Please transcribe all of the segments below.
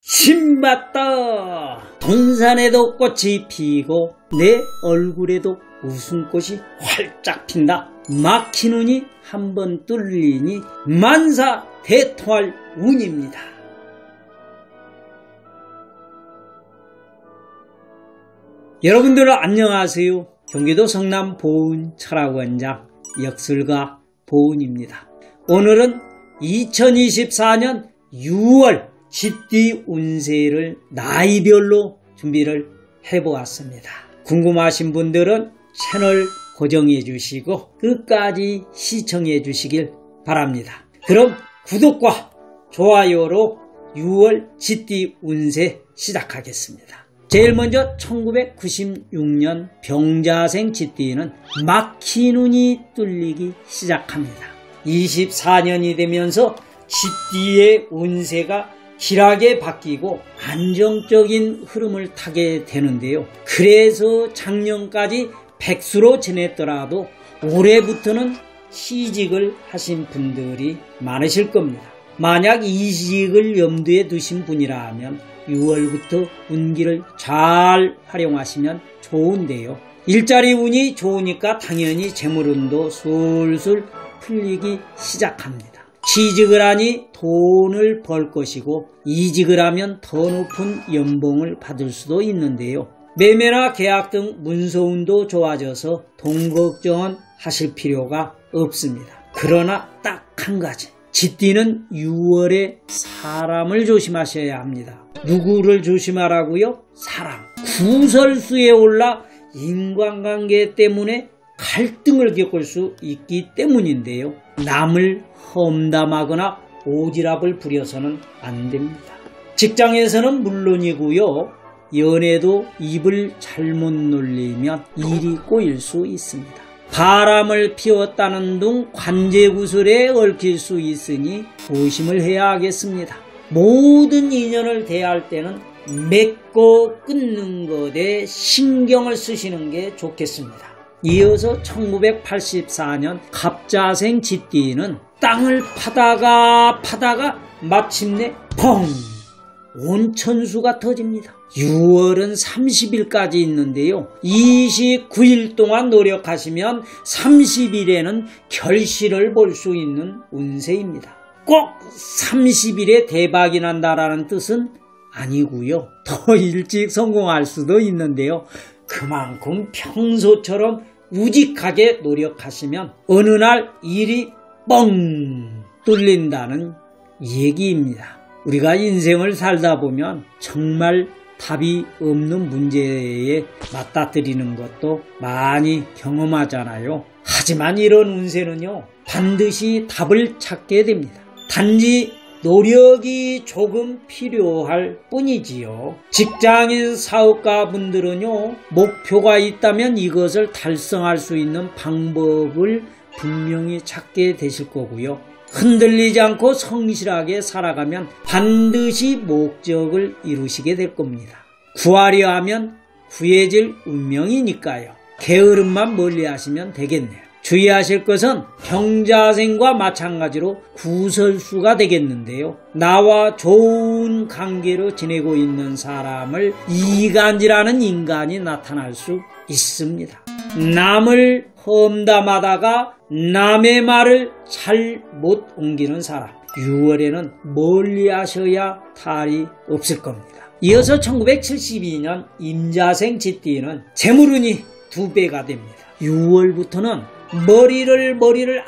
신맞다! 동산에도 꽃이 피고 내 얼굴에도 웃음꽃이 활짝 핀다. 막히느니 한 번 뚫리니 만사 대통할 운입니다. 여러분들 안녕하세요. 경기도 성남 보은 철학원장 역술가 보은입니다. 오늘은 2024년 6월 쥐띠 운세를 나이별로 준비를 해보았습니다. 궁금하신 분들은 채널 고정해 주시고 끝까지 시청해 주시길 바랍니다. 그럼 구독과 좋아요로 6월 쥐띠 운세 시작하겠습니다. 제일 먼저 1996년 병자생 쥐띠는 막힌 눈이 뚫리기 시작합니다. 24년이 되면서 쥐띠의 운세가 길하게 바뀌고 안정적인 흐름을 타게 되는데요. 그래서 작년까지 백수로 지냈더라도 올해부터는 취직을 하신 분들이 많으실 겁니다. 만약 이직을 염두에 두신 분이라면 6월부터 운기를 잘 활용하시면 좋은데요. 일자리 운이 좋으니까 당연히 재물운도 술술 풀리기 시작합니다. 취직을 하니 돈을 벌 것이고 이직을 하면 더 높은 연봉을 받을 수도 있는데요. 매매나 계약 등 문서운도 좋아져서 돈 걱정은 하실 필요가 없습니다. 그러나 딱 한 가지. 짓띠는 6월에 사람을 조심하셔야 합니다. 누구를 조심하라고요? 사람. 구설수에 올라 인간관계 때문에 갈등을 겪을 수 있기 때문인데요. 남을 험담하거나 오지랖을 부려서는 안 됩니다. 직장에서는 물론이고요. 연애도 입을 잘못 놀리면 일이 꼬일 수 있습니다. 바람을 피웠다는 둥 관제구슬에 얽힐 수 있으니 조심을 해야 하겠습니다. 모든 인연을 대할 때는 맺고 끊는 것에 신경을 쓰시는 게 좋겠습니다. 이어서 1984년 갑자생 쥐띠는 땅을 파다가 파다가 마침내 펑! 온천수가 터집니다. 6월은 30일까지 있는데요. 29일 동안 노력하시면 30일에는 결실을 볼 수 있는 운세입니다. 꼭 30일에 대박이 난다라는 뜻은 아니고요. 더 일찍 성공할 수도 있는데요. 그만큼 평소처럼 우직하게 노력하시면 어느 날 일이 뻥 뚫린다는 얘기입니다. 우리가 인생을 살다 보면 정말 답이 없는 문제에 맞닥뜨리는 것도 많이 경험하잖아요. 하지만 이런 운세는요, 반드시 답을 찾게 됩니다. 단지 노력이 조금 필요할 뿐이지요. 직장인 사업가 분들은요, 목표가 있다면 이것을 달성할 수 있는 방법을 분명히 찾게 되실 거고요. 흔들리지 않고 성실하게 살아가면 반드시 목적을 이루시게 될 겁니다. 구하려 하면 구해질 운명이니까요. 게으름만 멀리 하시면 되겠네요. 주의하실 것은 병자생과 마찬가지로 구설수가 되겠는데요. 나와 좋은 관계로 지내고 있는 사람을 이간질하는 인간이 나타날 수 있습니다. 남을 험담하다가 남의 말을 잘 못 옮기는 사람. 6월에는 멀리 하셔야 탈이 없을 겁니다. 이어서 1972년 임자생 지띠는 재물운이 두 배가 됩니다. 6월부터는 머리를 머리를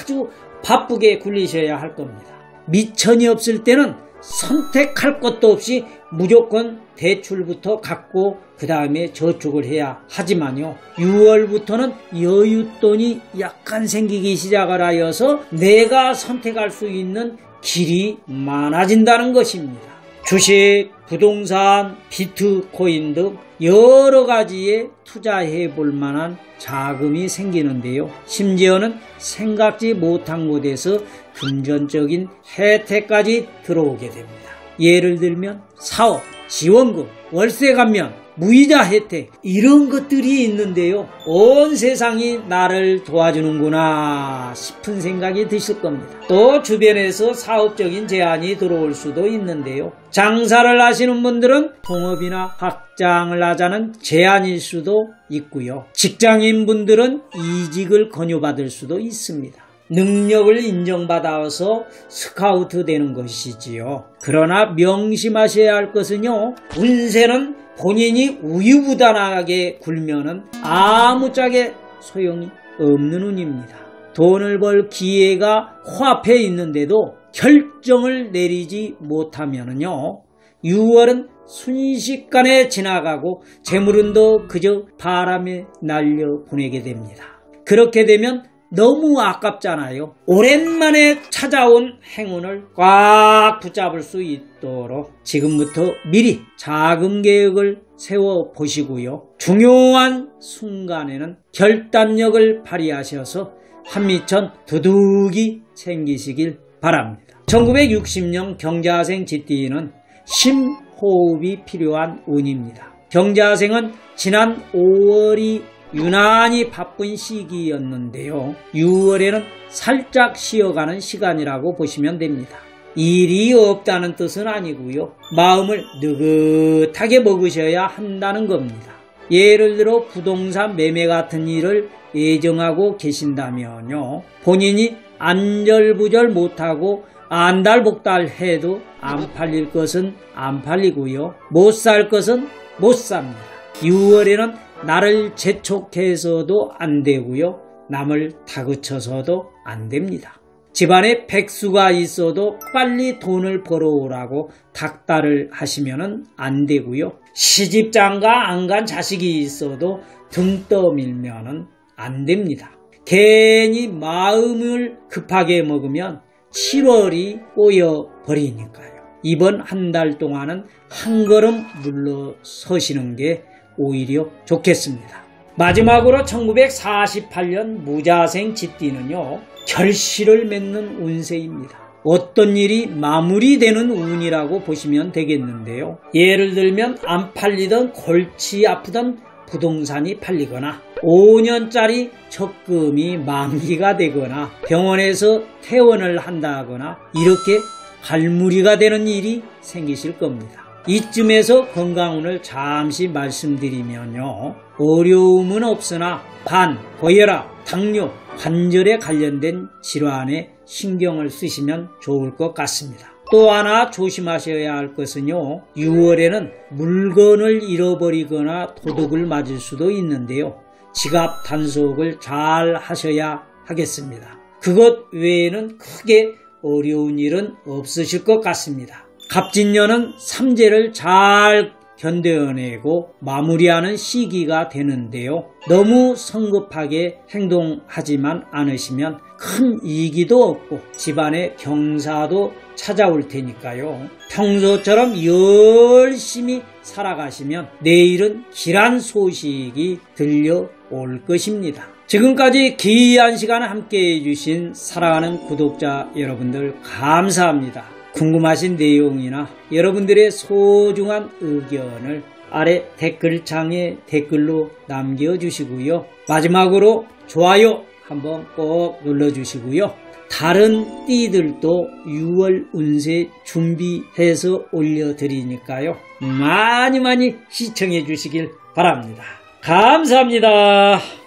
아주 바쁘게 굴리셔야 할 겁니다. 미천이 없을 때는 선택할 것도 없이 무조건 대출부터 갖고 그 다음에 저축을 해야 하지만요. 6월부터는 여윳돈이 약간 생기기 시작을 하여서 내가 선택할 수 있는 길이 많아진다는 것입니다. 주식, 부동산, 비트코인 등 여러 가지에 투자해 볼 만한 자금이 생기는데요. 심지어는 생각지 못한 곳에서 금전적인 혜택까지 들어오게 됩니다. 예를 들면 사업, 지원금, 월세 감면, 무이자 혜택 이런 것들이 있는데요. 온 세상이 나를 도와주는구나 싶은 생각이 드실 겁니다. 또 주변에서 사업적인 제한이 들어올 수도 있는데요. 장사를 하시는 분들은 통업이나 확장을 하자는 제한일 수도 있고요. 직장인 분들은 이직을 권유받을 수도 있습니다. 능력을 인정받아서 스카우트 되는 것이지요. 그러나 명심하셔야 할 것은요. 운세는 본인이 우유부단하게 굴면은 아무짝에 소용이 없는 운입니다. 돈을 벌 기회가 코앞에 있는데도 결정을 내리지 못하면요. 6월은 순식간에 지나가고 재물은도 그저 바람에 날려 보내게 됩니다. 그렇게 되면 너무 아깝잖아요. 오랜만에 찾아온 행운을 꽉 붙잡을 수 있도록 지금부터 미리 자금 계획을 세워 보시고요. 중요한 순간에는 결단력을 발휘하셔서 한미천 두둑이 챙기시길 바랍니다. 1960년 경자생 지띠는 심호흡이 필요한 운입니다. 경자생은 지난 5월이 유난히 바쁜 시기였는데요. 6월에는 살짝 쉬어가는 시간이라고 보시면 됩니다. 일이 없다는 뜻은 아니고요. 마음을 느긋하게 먹으셔야 한다는 겁니다. 예를 들어 부동산 매매 같은 일을 예정하고 계신다면요. 본인이 안절부절 못하고 안달복달 해도 안 팔릴 것은 안 팔리고요. 못 살 것은 못 삽니다. 6월에는 나를 재촉해서도 안 되고요. 남을 다그쳐서도 안 됩니다. 집안에 백수가 있어도 빨리 돈을 벌어오라고 닥달을 하시면 안 되고요. 시집장가 안 간 자식이 있어도 등 떠밀면 안 됩니다. 괜히 마음을 급하게 먹으면 7월이 꼬여 버리니까요. 이번 한 달 동안은 한 걸음 물러서시는 게 오히려 좋겠습니다. 마지막으로 1948년 무자생 지띠는요, 결실을 맺는 운세입니다. 어떤 일이 마무리되는 운이라고 보시면 되겠는데요. 예를 들면 안 팔리던 골치 아프던 부동산이 팔리거나 5년짜리 적금이 만기가 되거나 병원에서 퇴원을 한다거나 이렇게 갈무리가 되는 일이 생기실 겁니다. 이쯤에서 건강운을 잠시 말씀드리면요. 어려움은 없으나 간, 고혈압, 당뇨, 관절에 관련된 질환에 신경을 쓰시면 좋을 것 같습니다. 또 하나 조심하셔야 할 것은요. 6월에는 물건을 잃어버리거나 도둑을 맞을 수도 있는데요. 지갑 단속을 잘 하셔야 하겠습니다. 그것 외에는 크게 어려운 일은 없으실 것 같습니다. 갑진년은 삼재를 잘 견뎌내고 마무리하는 시기가 되는데요. 너무 성급하게 행동하지만 않으시면 큰 이기도 없고 집안의 경사도 찾아올 테니까요. 평소처럼 열심히 살아가시면 내일은 길한 소식이 들려올 것입니다. 지금까지 귀한 시간 함께 해 주신 사랑하는 구독자 여러분들 감사합니다. 궁금하신 내용이나 여러분들의 소중한 의견을 아래 댓글창에 댓글로 남겨주시고요. 마지막으로 좋아요 한번 꼭 눌러주시고요. 다른 띠들도 6월 운세 준비해서 올려드리니까요. 많이 많이 시청해 주시길 바랍니다. 감사합니다.